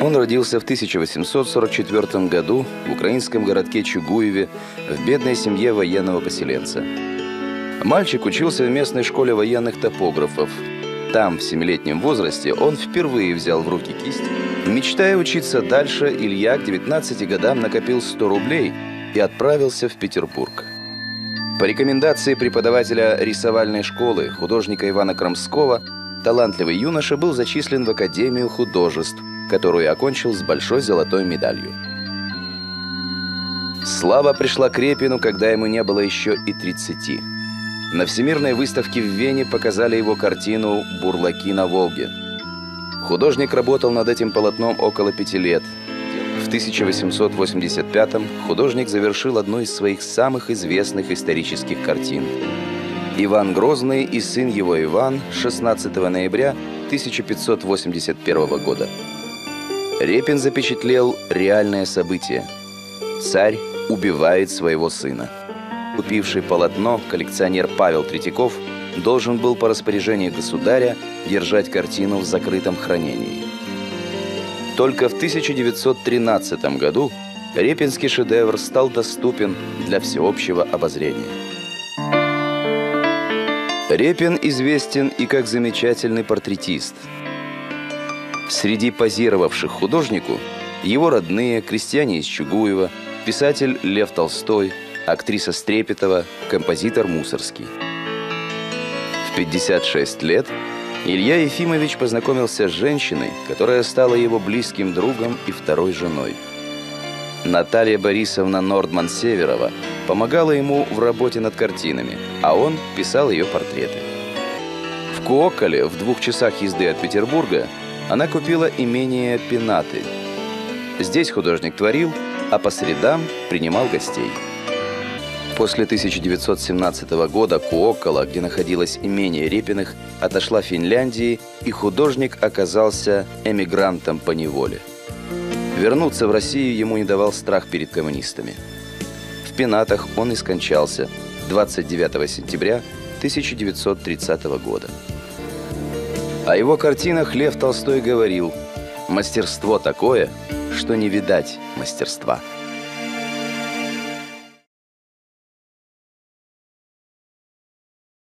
Он родился в 1844 году в украинском городке Чугуеве в бедной семье военного поселенца. Мальчик учился в местной школе военных топографов. Там, в семилетнем возрасте, он впервые взял в руки кисть. Мечтая учиться дальше, Илья к 19 годам накопил 100 рублей и отправился в Петербург. По рекомендации преподавателя рисовальной школы, художника Ивана Крамского, талантливый юноша был зачислен в Академию художеств, которую окончил с большой золотой медалью. Слава пришла к Репину, когда ему не было еще и 30. На Всемирной выставке в Вене показали его картину «Бурлаки на Волге». Художник работал над этим полотном около пяти лет. В 1885-м художник завершил одну из своих самых известных исторических картин. Иван Грозный и сын его Иван 16 ноября 1581 года. Репин запечатлел реальное событие. Царь убивает своего сына. Купивший полотно коллекционер Павел Третьяков должен был по распоряжению государя держать картину в закрытом хранении. Только в 1913 году Репинский шедевр стал доступен для всеобщего обозрения. Репин известен и как замечательный портретист – Среди позировавших художнику его родные, крестьяне из Чугуева, писатель Лев Толстой, актриса Стрепетова, композитор Мусорский. В 56 лет Илья Ефимович познакомился с женщиной, которая стала его близким другом и второй женой. Наталья Борисовна Нордман-Северова помогала ему в работе над картинами, а он писал ее портреты. В Куоколе, в двух часах езды от Петербурга, она купила имение Пенаты. Здесь художник творил, а по средам принимал гостей. После 1917 года Куокола, где находилось имение Репиных, отошла Финляндии, и художник оказался эмигрантом по неволе. Вернуться в Россию ему не давал страх перед коммунистами. В Пенатах он и скончался 29 сентября 1930 года. О его картинах Лев Толстой говорил «Мастерство такое, что не видать мастерства».